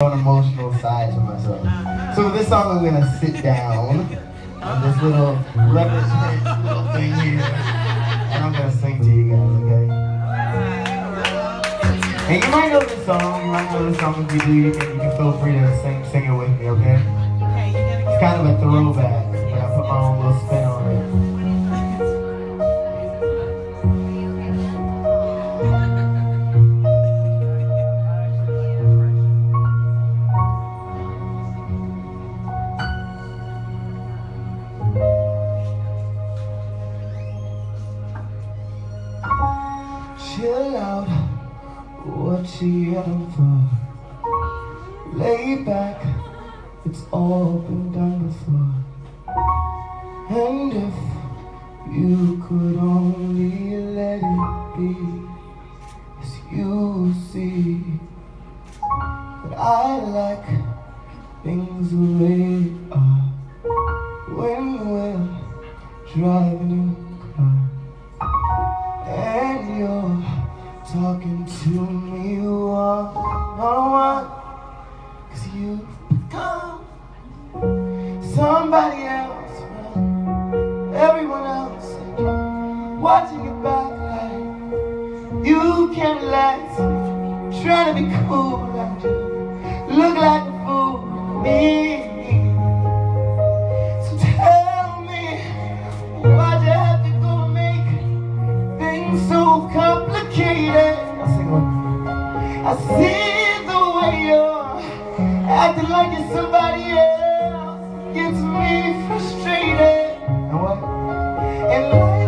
on emotional side to myself. So this song, I'm gonna sit down on this little strip little thing here, and I'm gonna sing to you guys, okay? And you might know this song. You might know this song. If you do, you can, you can feel free to sing, sing it with me, okay? It's kind of a throwback, but I put my own little spin on it. You yelling for? Lay back, it's all been done before. And if you could only let it be, watching your back like You can't relax Trying to be cool and you look like a fool me So tell me why'd you have to go make things so complicated. I see the way you're acting like you're somebody else. Gets me frustrated. And what? And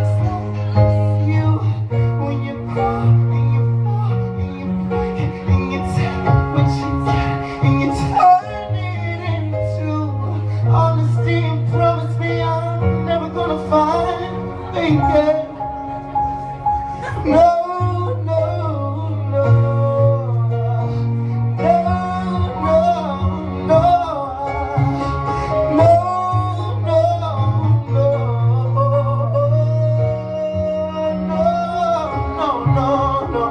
find faith. No, no, no. No, no, no. No, no, no. No, no, no.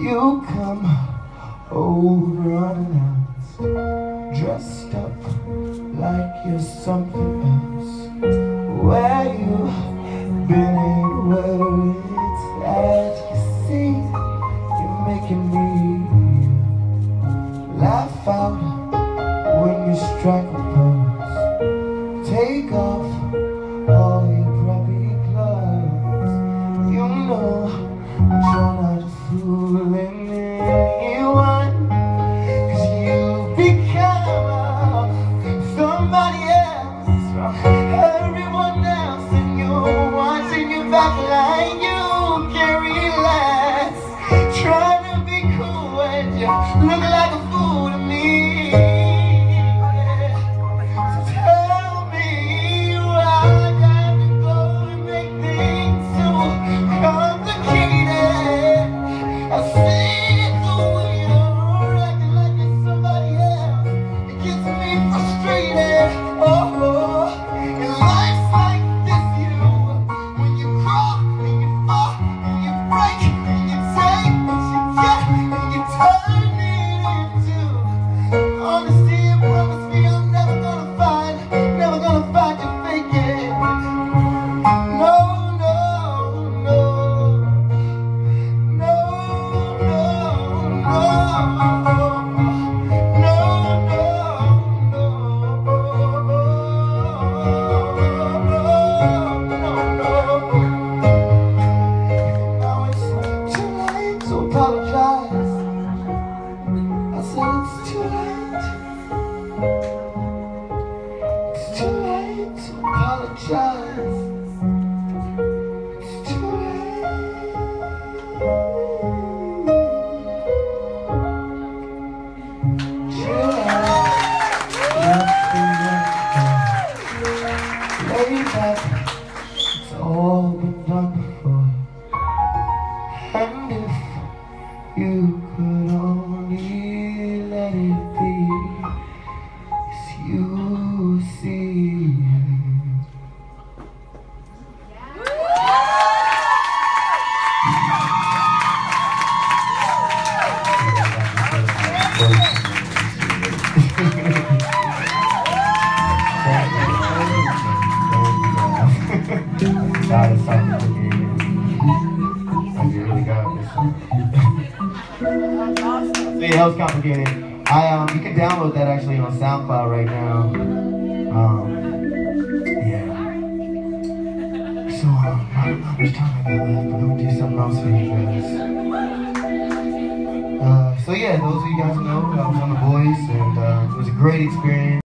You come Where you've been where it's at. You see, you're making me laugh out when you strike Yeah. Back. It's all been done before. And if you yeah, that was complicated. I um, you can download that actually on SoundCloud right now. Um, yeah. So um, I don't know how much time I got left, but I'm gonna do something else for you guys. Uh, so yeah, those of you guys know, I was on The Voice, and uh, it was a great experience.